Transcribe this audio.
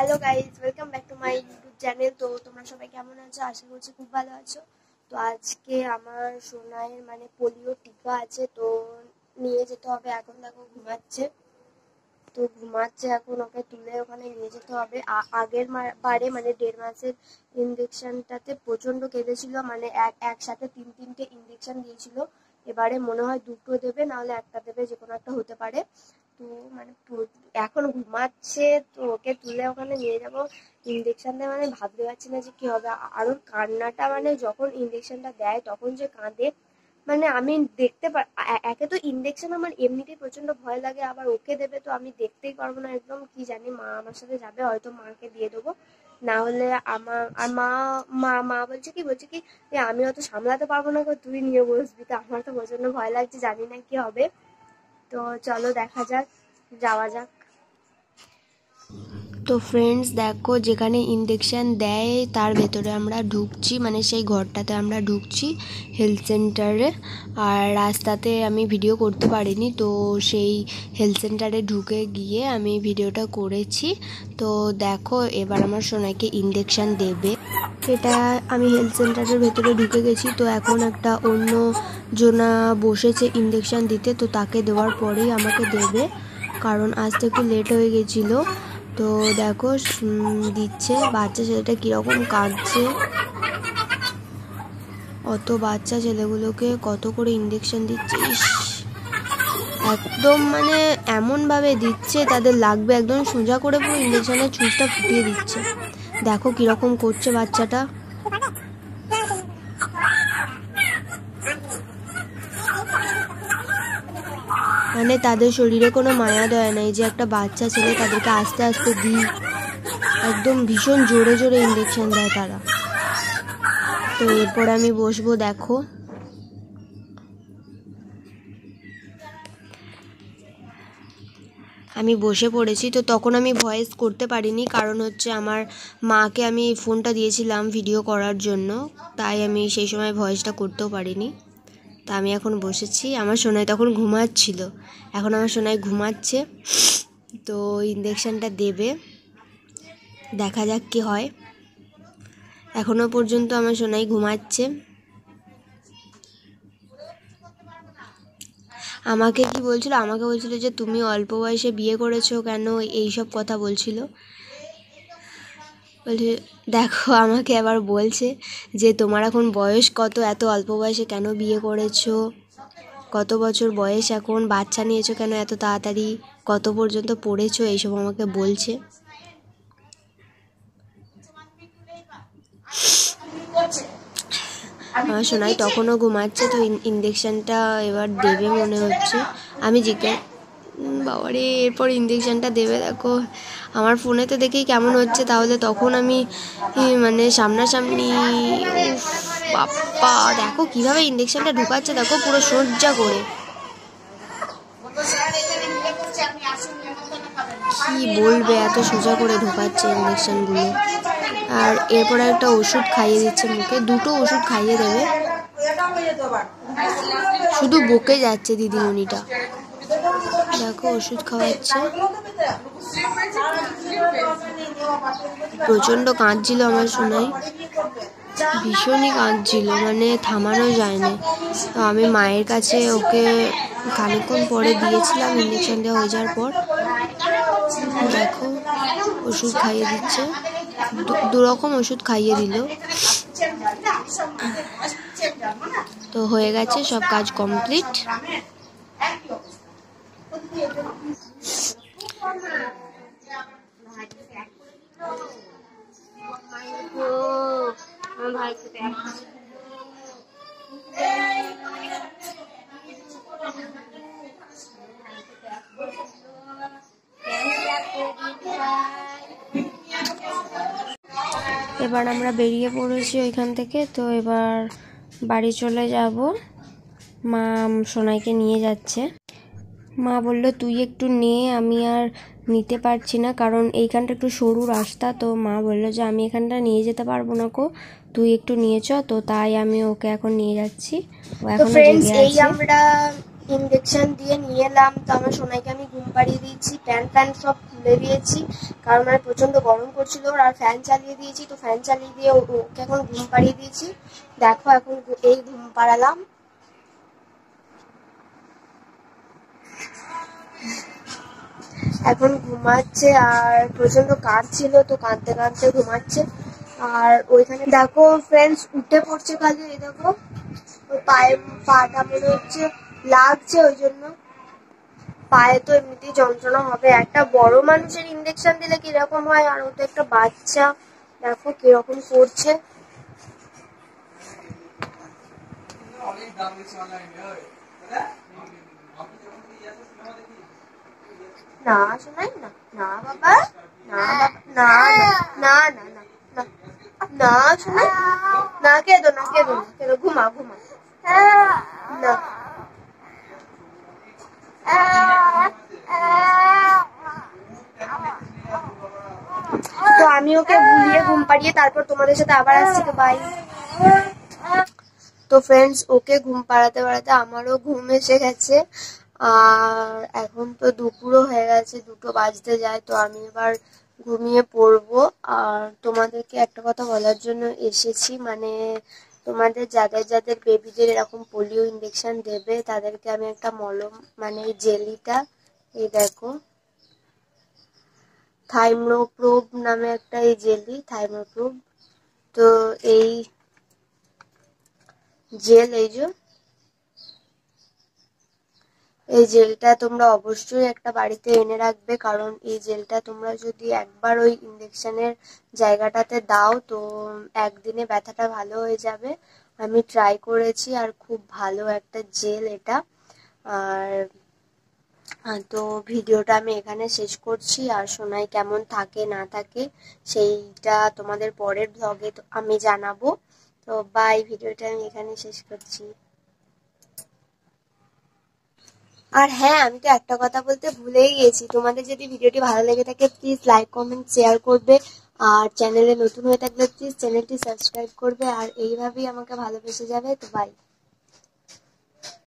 Hello guys welcome back to my YouTube channel তো তোমরা সবাই কেমন আছো? আশা করছি খুব ভালো আছো। তো আজকে আমার সোনাইয়ের মানে পোলিও টিকা আছে। তো নিয়ে যেতে হবে। এখন দেখো ঘুমাচ্ছে। তো ঘুমাচ্ছে এখন। ওকে তুলে ওখানে নিয়ে যেতে হবে। আগের বারে মানে দেড় মাসের ইঞ্জেকশনটাতে প্রচণ্ড কেঁদেছিল। মানে এক, একসাথে তিন, তিনটে ইঞ্জেকশন দিয়েছিল। এবারে মনে হয় দুটো দেবে নাহলে একটা দেবে, যে কোনো একটা হতে পারে। তো মানে এখন ঘুমাচ্ছে, তো ওকে তুলে ওখানে নিয়ে যাব। ইঞ্জেকশন দেয় মানে ভাবতে পারছি না যে কি হবে। আর ওর কান্নাটা মানে যখন ইঞ্জেকশনটা দেয়, তখন যে কাঁদে। মানে আমি দেখতে পা এ- একে তো ইঞ্জেকশন আমার এমনিতেই প্রচণ্ড ভয় লাগে, আবার ওকে দেবে তো আমি দেখতেই পারব না একদম। কি জানি মা আমার সাথে যাবে, হয়তো মাকে দিয়ে দেবো। না হলে আমার আর মা মা মা বলছে কি বলছে কি আমি অত সামলাতে পারব না তুই নিয়ে বসবি। তো আমার তো প্রচণ্ড ভয় লাগছে, জানি না কি হবে। তো চলো দেখা যাক যাওয়া যাক। তো ফ্রেন্ডস দেখো যেখানে ইঞ্জেকশন দেয়, তার ভেতরে আমরা ঢুকছি মানে সেই ঘরটাতে আমরা ঢুকছি হেলথ সেন্টারে আর রাস্তাতে আমি ভিডিও করতে পারিনি, তো সেই হেলথ সেন্টারে ঢুকে গিয়ে আমি ভিডিওটা করেছি। তো দেখো, এবার আমার সোনাকে ইঞ্জেকশন দেবে। সেটা আমি হেলথ সেন্টারের ভেতরে ঢুকে গেছি, তো এখন একটা অন্য জনা বসেছে ইঞ্জেকশন দিতে, তো তাকে দেওয়ার পরেই আমাকে দেবে। কারণ আসতে একটু লেট হয়ে গেছিল। তো দেখো দিচ্ছে। বাচ্চা ছেলেটা কীরকম কাঁদছে। অত বাচ্চা ছেলেগুলোকে কত করে ইঞ্জেকশন দিচ্ছে একদম মানে এমনভাবে দিচ্ছে, তাদের লাগবে একদম সোজা করে পুরো ইঞ্জেকশনের ছুঁচটা ফুটিয়ে দিচ্ছে। দেখো কীরকম করছে বাচ্চাটা। মানে তাদের শরীরে কোনো মায়া, দয়া নেই। যে একটা বাচ্চা ছেলে তাদেরকে আস্তে আস্তে দিই। একদম ভীষণ জোরে জোরে ইঞ্জেকশন দেয় তারা। তো এরপর আমি বসবো, দেখো। আমি বসে পড়েছি, তো তখন আমি ভয়েস করতে পারিনি। কারণ হচ্ছে আমার মাকে আমি ফোনটা দিয়েছিলাম ভিডিও করার জন্য। তাই আমি সেই সময় ভয়েসটা করতেও পারিনি। তা আমি এখন বসেছি। আমার সোনাই তখন ঘুমাচ্ছিল। এখন আমার সোনাই ঘুমাচ্ছে। তো ইঞ্জেকশনটা দেবে। দেখা যাক কি হয়। এখনও পর্যন্ত আমার সোনাই ঘুমাচ্ছে। আমাকে কি বলছিল? আমাকে বলছিল যে, তুমি অল্প বয়সে বিয়ে করেছ কেন? এই সব কথা বলছিল। বলছে দেখো, আমাকে আবার বলছে যে, তোমার এখন বয়স কত? এত অল্প বয়সে কেন বিয়ে করেছ? কত বছর বয়স এখন? বাচ্চা নিয়েছো কেন এত তাড়াতাড়ি? কত পর্যন্ত পড়েছো? এইসব আমাকে বলছে। আমার সোনাই তখনও ঘুমাচ্ছে, তো ইঞ্জেকশনটা এবার দেবে মনে হচ্ছে। আমি জিজ্ঞাসা বাবারে, এরপর ইঞ্জেকশনটা দেবে, দেখো। আমার ফোনেতে দেখেই কেমন হচ্ছে, তাহলে তখন আমি মানে সামনাসামনি বাপ্পা, দেখো কীভাবে ইঞ্জেকশনটা ঢুকাচ্ছে, দেখো পুরো সজ্জা করে। কি বলবে এত সোজা করে ঢোকাচ্ছে ইঞ্জেকশনগুলো আর এরপরে একটা ওষুধ খাইয়ে দিচ্ছে মুখে, দুটো ওষুধ খাইয়ে দেবে। শুধু বকে যাচ্ছে দিদিমণিটা। দেখো ওষুধ খাওয়াচ্ছে। প্রচণ্ড কাঁদছিল আমার শোনাই ভীষণই কাঁদছিল মানে থামানো যায় না তো আমি মায়ের কাছে ওকে খানিকক্ষণ পরে দিয়েছিলাম, ইঞ্জেকশন দেওয়া হয়ে যাওয়ার পর। দেখো, ওষুধ খাইয়ে দিচ্ছে। দু- দু রকম ওষুধ খাইয়ে দিল। তো হয়ে গেছে সব কাজ কমপ্লিট। এবার আমরা বেরিয়ে পড়েছি ওইখান থেকে, তো এবার বাড়ি চলে যাব। মা সোনাইকে নিয়ে যাচ্ছে। মা বলল তুই একটু নে আমি আর নিতে পারছি না কারণ এইখানটা একটু সরু রাস্তা। তো মা বলল যে আমি এখানটা নিয়ে যেতে পারব না কো তুই একটু নিয়ে চ। তো তাই আমি ওকে এখন নিয়ে যাচ্ছি। ও এখন এই আমরা ইঞ্জেকশন দিয়ে নিয়ে এলাম। তো আমার সোনাইকে আমি ঘুম পাড়িয়ে দিয়েছি প্যান্ট প্যান্ট সব খুলে দিয়েছি কারণ মানে প্রচণ্ড গরম করছিল ওর আর ফ্যান চালিয়ে দিয়েছি তো ফ্যান চালিয়ে দিয়ে ওকে এখন ঘুম পাড়িয়ে দিয়েছি। দেখো এখন এই ঘুম পাড়ালাম। এখন ঘুমাচ্ছে আর প্রচণ্ড কাঁদছিল, তো কাঁদতে কাঁদতে ঘুমাচ্ছে। আর ওইখানে দেখো ফ্রেন্ডস উঠে পড়ছে খালি এই দেখো। ওই পায়ে পাটা মনে হচ্ছে, লাগছে ওই জন্য। পায়ে তো এমনিতেই যন্ত্রণা হবে। একটা বড় মানুষের ইঞ্জেকশন দিলে কীরকম হয়? আর ও তো একটা বাচ্চা। দেখো কীরকম করছে। না, শোনাই না। না, বাবা। না না না না না না না। না ঘুমা ঘুমা। না। তো আমি ওকে ভুলিয়ে ঘুম পাড়িয়ে তারপর তোমাদের সাথে আবার আসছি। তো বাই তো ফ্রেন্ডস ওকে ঘুম পাড়াতে পাড়াতে আমারও ঘুম এসে গেছে। আর এখন তো দুপুরও হয়ে গেছে, দুটো বাজতে যায়, তো আমি এবার ঘুমিয়ে পড়ব। আর তোমাদেরকে একটা কথা বলার জন্য এসেছি মানে তোমাদের যাদের যাদের বেবিদের এরকম পোলিও ইঞ্জেকশন দেবে, তাদেরকে আমি একটা মলম মানে এই জেলিটা এই দেখো থাইমোপ্রোব নামে একটা এই জেলি থাইমোপ্রোব তো এই জেল এই যে এই জেলটা তোমরা অবশ্যই একটা বাড়িতে এনে রাখবে, কারণ এই জেলটা তোমরা যদি একবার ওই ইঞ্জেকশনের জায়গাটাতে দাও তো একদিনে ব্যথাটা ভালো হয়ে যাবে। আমি ট্রাই করেছি আর খুব ভালো একটা জেল এটা। আর তো ভিডিওটা আমি এখানে শেষ করছি। আর সোনাই কেমন থাকে, না থাকে, সেইটা তোমাদের পরের ব্লগে আমি জানাব। তো বাই ভিডিওটা আমি এখানে শেষ করছি। আর হ্যাঁ আমি তো একটা কথা বলতে ভুলেই গেছি। তোমাদের যদি ভিডিওটি ভালো লেগে থাকে প্লিজ লাইক কমেন্ট শেয়ার করবে। আর চ্যানেলে নতুন হয়ে থাকলে প্লিজ চ্যানেলটি সাবস্ক্রাইব করবে। আর এইভাবেই আমাকে ভালোবেসে যাবে। তো বাই